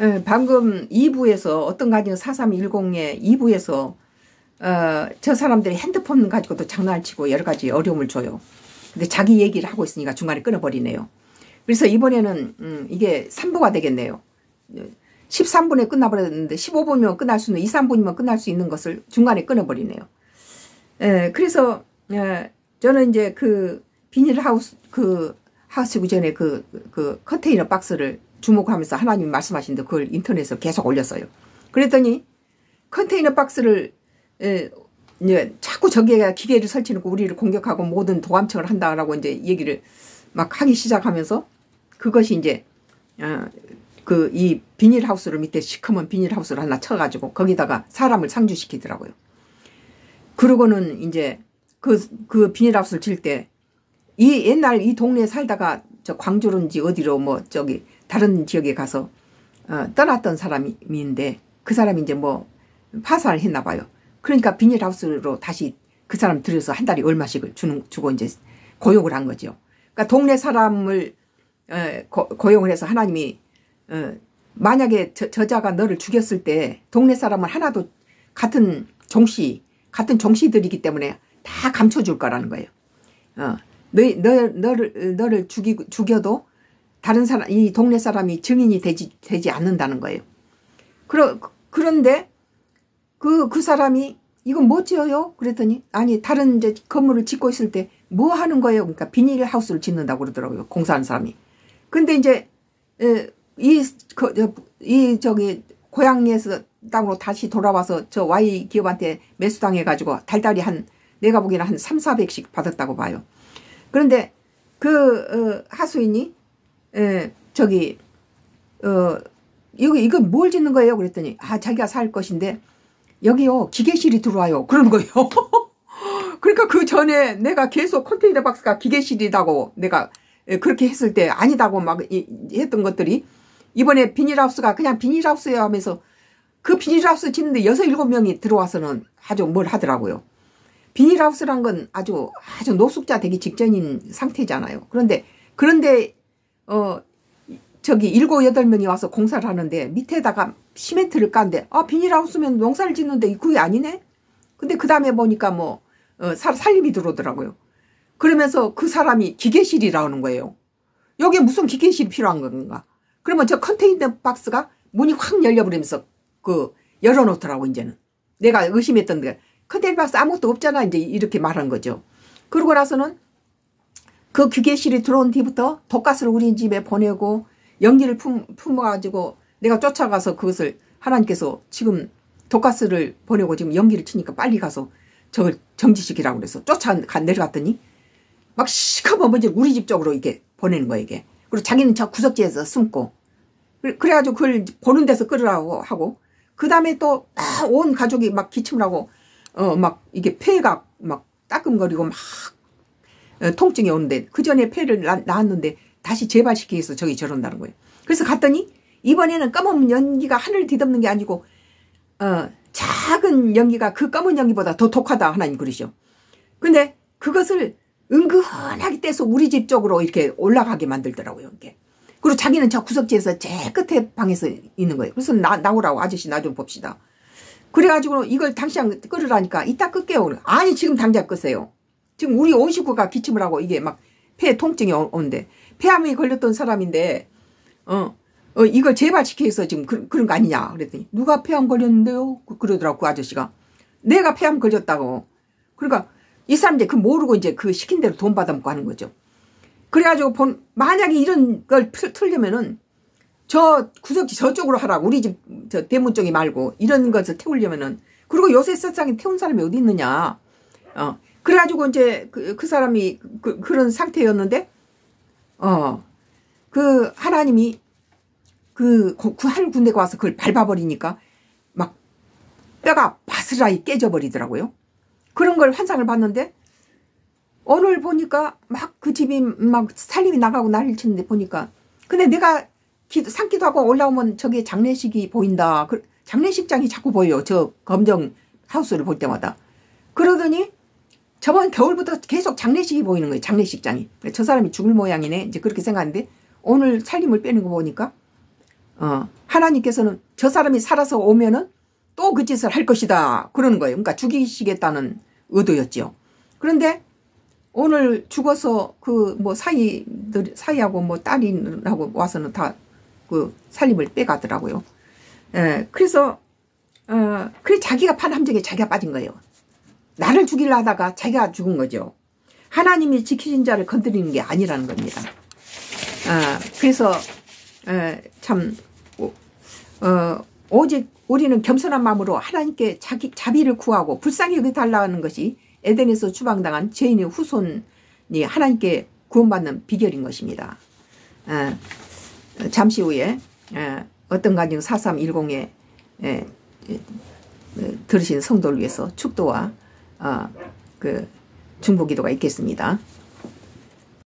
예, 방금 2부에서 어떤 가정 4310의 2부에서 어, 저 사람들이 핸드폰 가지고도 장난을 치고 여러 가지 어려움을 줘요. 근데 자기 얘기를 하고 있으니까 중간에 끊어버리네요. 그래서 이번에는 음, 이게 3부가 되겠네요. 13분에 끝나버렸는데 15분이면 끝날 수 있는 2, 3분이면 끝날 수 있는 것을 중간에 끊어버리네요. 예, 그래서 예, 저는 이제 그 비닐하우스 그 하우스 구 전에 그, 그 컨테이너 박스를 주목하면서 하나님 말씀하신 데 그걸 인터넷에 계속 올렸어요. 그랬더니 컨테이너 박스를 에, 자꾸 저기에 기계를 설치해놓고 우리를 공격하고 모든 도감청을 한다라고 이제 얘기를 막 하기 시작하면서 그것이 이제 어, 그이 비닐하우스를 밑에 시커먼 비닐하우스를 하나 쳐가지고 거기다가 사람을 상주시키더라고요. 그러고는 이제 그, 그 비닐하우스를 칠 때 이 옛날 이 동네에 살다가 저 광주론지 어디로 뭐 저기 다른 지역에 가서 어, 떠났던 사람인데 그 사람이 이제 뭐 파산을 했나 봐요. 그러니까 비닐하우스로 다시 그 사람 들여서 한 달에 얼마씩을 주는, 주고 이제 고용을 한 거죠. 그러니까 동네 사람을 어, 고, 고용을 해서 하나님이 어, 만약에 저, 저자가 너를 죽였을 때 동네 사람은 하나도 같은 종씨 같은 종씨들이기 때문에 다 감춰줄 거라는 거예요. 어, 너, 너, 너를, 너를 죽이, 죽여도 다른 사람, 이 동네 사람이 증인이 되지, 되지 않는다는 거예요. 그러, 그런데 그, 그 사람이 이건 뭐 지어요? 그랬더니 아니 다른 이제 건물을 짓고 있을 때 뭐 하는 거예요? 그러니까 비닐 하우스를 짓는다고 그러더라고요. 공사하는 사람이. 근데 이제 이, 그, 이 저기 고향에서 땅으로 다시 돌아와서 저 Y 기업한테 매수당해가지고 달달이 한 내가 보기에는 한 3, 400씩 받았다고 봐요. 그런데 그 어, 하수인이 에, 저기 어 여기 이거 뭘 짓는 거예요? 그랬더니 아 자기가 살 것인데 여기요 기계실이 들어와요. 그러는 거예요. 그러니까 그 전에 내가 계속 컨테이너 박스가 기계실이라고 내가 그렇게 했을 때 아니다고 막 했던 것들이 이번에 비닐하우스가 그냥 비닐하우스야 하면서 그 비닐하우스 짓는데 여섯 일곱 명이 들어와서는 아주 뭘 하더라고요. 비닐하우스란 건 아주 아주 노숙자 되기 직전인 상태잖아요. 그런데 그런데 어 저기 일곱 여덟 명이 와서 공사를 하는데 밑에다가 시멘트를 깐데 아 비닐하우스면 농사를 짓는데 그게 아니네. 근데 그 다음에 보니까 뭐 어, 살림이 들어오더라고요. 그러면서 그 사람이 기계실이라는 거예요. 여기에 무슨 기계실이 필요한 건가? 그러면 저 컨테이너 박스가 문이 확 열려버리면서 그 열어놓더라고 이제는. 내가 의심했던 게 컨테이너 박스 아무것도 없잖아 이제 이렇게 말한 거죠. 그러고 나서는 그 기계실이 들어온 뒤부터 독가스를 우리 집에 보내고 연기를 품, 품어가지고 내가 쫓아가서 그것을 하나님께서 지금 독가스를 보내고 지금 연기를 치니까 빨리 가서 저걸 정지시키라고 그래서 쫓아 내려갔더니 막 시커먼 우리 집 쪽으로 이렇게 보내는 거예요 이게. 그리고 자기는 저 구석지에서 숨고 그래가지고 그걸 보는 데서 끌으라고 하고 그 다음에 또 온 가족이 막 기침을 하고 어 막 이게 폐가 막 따끔거리고 막 어, 통증이 오는데 그 전에 폐를 낳았는데 다시 재발시키기 위해서 저기 저런다는 거예요. 그래서 갔더니 이번에는 검은 연기가 하늘을 뒤덮는 게 아니고 어 작은 연기가 그 검은 연기보다 더 독하다 하나님 그러시오. 근데 그것을 은근하게 떼서 우리 집 쪽으로 이렇게 올라가게 만들더라고요. 이게. 그리고 자기는 저 구석지에서 제일 끝에 방에서 있는 거예요. 그래서 나, 나오라고 아저씨 나 좀 봅시다. 그래가지고 이걸 당장 끌으라니까 이따 끌게요. 아니 지금 당장 끄세요. 지금 우리 온 식구가 기침을 하고 이게 막 폐 통증이 오는데 폐암에 걸렸던 사람인데 어, 어 이걸 재발시키기 위해서 지금 그, 그런 거 아니냐 그랬더니 누가 폐암 걸렸는데요? 그, 그러더라고 그 아저씨가 내가 폐암 걸렸다고. 그러니까 이 사람 이제 그 모르고 이제 그 시킨 대로 돈 받아먹고 하는 거죠. 그래가지고 본, 만약에 이런 걸 틀려면은 저 구석지 저쪽으로 하라고 우리 집 저 대문 쪽이 말고 이런 것을 태우려면은 그리고 요새 세상에 태운 사람이 어디 있느냐. 어. 그래가지고 이제 그, 그 사람이 그, 그런 상태였는데 어. 그 하나님이 그, 그한 군데가 와서 그걸 밟아버리니까 막 뼈가 바스라이 깨져버리더라고요. 그런 걸 환상을 봤는데 오늘 보니까 막 그 집이 막 살림이 나가고 난리를 치는데 보니까 근데 내가 기도, 산기도 하고 올라오면 저기 장례식이 보인다. 그, 장례식장이 자꾸 보여요. 저 검정 하우스를 볼 때마다. 그러더니 저번 겨울부터 계속 장례식이 보이는 거예요. 장례식장이. 저 사람이 죽을 모양이네. 이제 그렇게 생각하는데 오늘 살림을 빼는 거 보니까 어, 하나님께서는 저 사람이 살아서 오면은 또 그 짓을 할 것이다. 그러는 거예요. 그러니까 죽이시겠다는 의도였죠. 그런데 오늘 죽어서 그 뭐 사이들 사이하고 뭐 딸이하고 와서는 다 그 살림을 빼가더라고요. 예, 그래서 어 그래 자기가 판 함정에 자기가 빠진 거예요. 나를 죽이려 하다가 자기가 죽은 거죠. 하나님이 지키신 자를 건드리는 게 아니라는 겁니다. 아, 그래서 에, 참 어, 오직 우리는 겸손한 마음으로 하나님께 자기 자비를 구하고 불쌍히 여겨달라는 것이 에덴에서 추방당한 죄인의 후손이 하나님께 구원받는 비결인 것입니다. 에, 잠시 후에 에, 어떤 가정 4310에 에, 들으신 성도를 위해서 축도와 어, 그 중보기도가 있겠습니다.